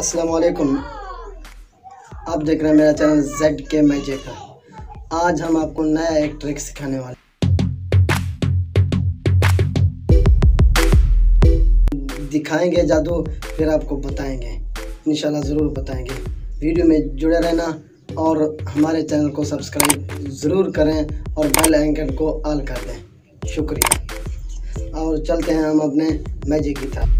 अस्सलाम वालेकुम आप देख रहे हैं मेरा चैनल जेड के। मैजिक आज हम आपको नया एक ट्रिक सिखाने वाले दिखाएँगे जादू, फिर आपको बताएँगे। इंशाल्लाह ज़रूर बताएँगे। वीडियो में जुड़े रहना और हमारे चैनल को सब्सक्राइब ज़रूर करें और बेल आइकन को ऑल कर दें। शुक्रिया। और चलते हैं हम अपने मैजिक की तरफ़।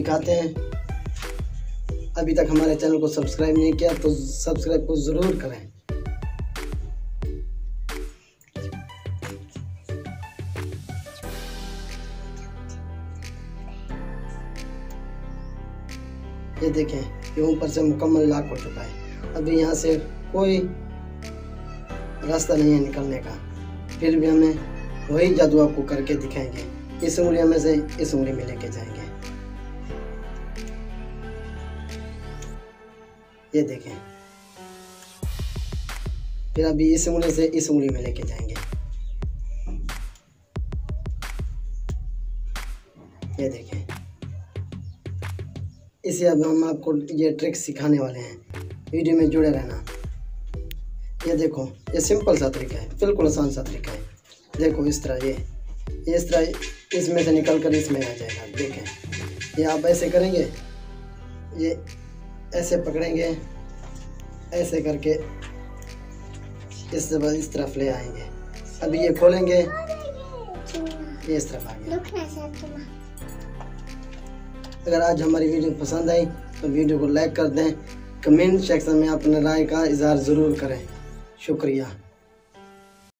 दिखाते हैं। अभी तक हमारे चैनल को सब्सक्राइब नहीं किया तो सब्सक्राइब को ज़रूर करें। ये देखें ये ऊपर से मुकम्मल लाख हो चुका है। अभी यहाँ से कोई रास्ता नहीं है निकलने का। फिर भी हमें वही जादू आपको करके दिखाएँगे। इस उंगली में से इस उंगली में लेके जाएँगे। ये देखें। फिर अभी इस उंगली से इस उंगली में लेके जाएँगे। ये देखें। इसे अब हम आपको ये ट्रिक सिखाने वाले हैं। वीडियो में जुड़े रहना। ये देखो, ये सिंपल सा तरीका है, बिल्कुल आसान सा तरीका है। देखो इस तरह ये, इस तरह इसमें से निकल कर इसमें आ जाएगा। देखें। ये आप ऐसे करेंगे, ये ऐसे पकड़ेंगे ऐसे करके इस इस तरफ़ ले आएँगे। अभी ये खोलेंगे ये इस तरफ़ आएँगे अगर आज हमारी वीडियो पसंद आई तो वीडियो को लाइक कर दें कमेंट सेक्शन में अपने राय का इजहार ज़रूर करें। शुक्रिया।